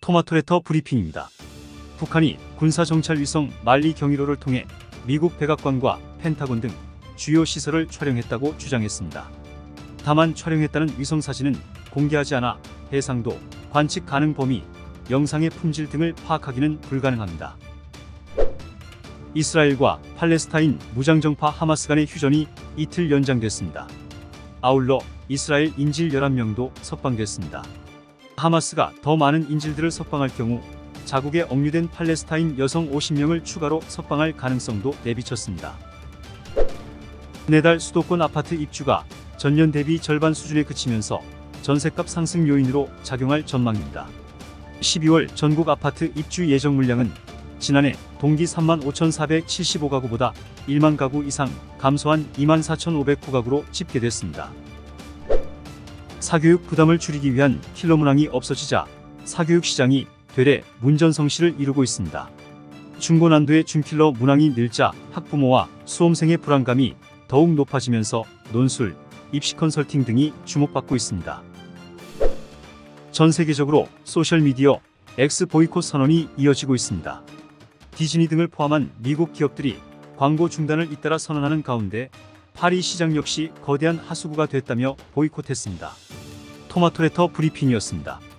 토마토레터 브리핑입니다. 북한이 군사정찰 위성 말리 경이로를 통해 미국 백악관과 펜타곤 등 주요 시설을 촬영했다고 주장했습니다. 다만 촬영했다는 위성 사진은 공개하지 않아 해상도, 관측 가능 범위, 영상의 품질 등을 파악하기는 불가능합니다. 이스라엘과 팔레스타인 무장정파 하마스 간의 휴전이 이틀 연장됐습니다. 아울러 이스라엘 인질 11명도 석방됐습니다. 하마스가 더 많은 인질들을 석방할 경우 자국에 억류된 팔레스타인 여성 50명을 추가로 석방할 가능성도 내비쳤습니다. 내달 수도권 아파트 입주가 전년 대비 절반 수준에 그치면서 전셋값 상승 요인으로 작용할 전망입니다. 12월 전국 아파트 입주 예정 물량은 지난해 동기 3만 5,475가구보다 1만 가구 이상 감소한 2만 4,509가구로 집계됐습니다. 사교육 부담을 줄이기 위한 킬러 문항이 없어지자 사교육 시장이 되레 문전성시를 이루고 있습니다. 중고난도의 준킬러 문항이 늘자 학부모와 수험생의 불안감이 더욱 높아지면서 논술, 입시 컨설팅 등이 주목받고 있습니다. 전 세계적으로 소셜미디어 X 보이콧 선언이 이어지고 있습니다. 디즈니 등을 포함한 미국 기업들이 광고 중단을 잇따라 선언하는 가운데 파리 시장 역시 거대한 하수구가 됐다며 보이콧했습니다. 토마토레터 브리핑이었습니다.